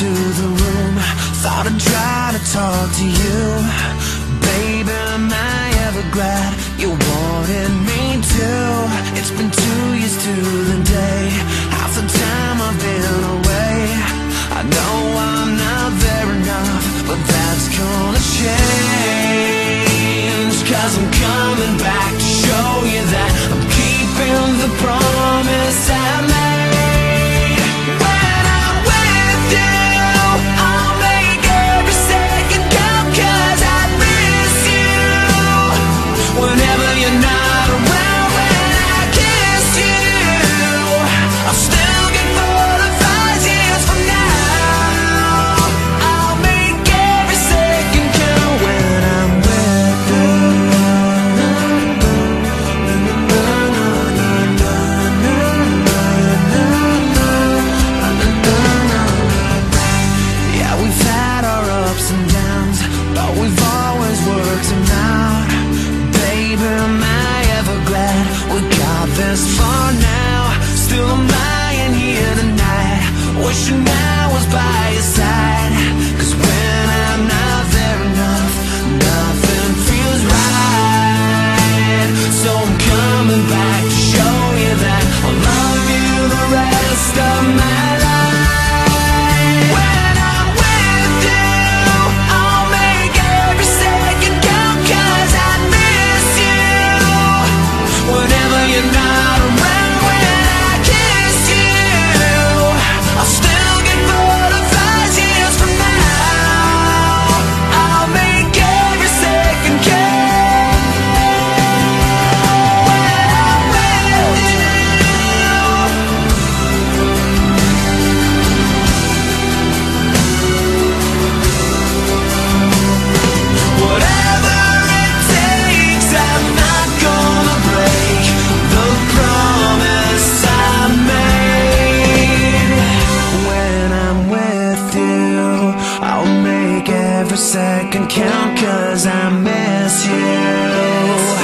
into the room. Thought I'd try to talk to you. Baby, am I ever glad you wanted me to? It's been two years to the day. Half the time I've been away. I know I'm not there enough But that's gonna change. Cause I'm coming back For second count cause I miss you.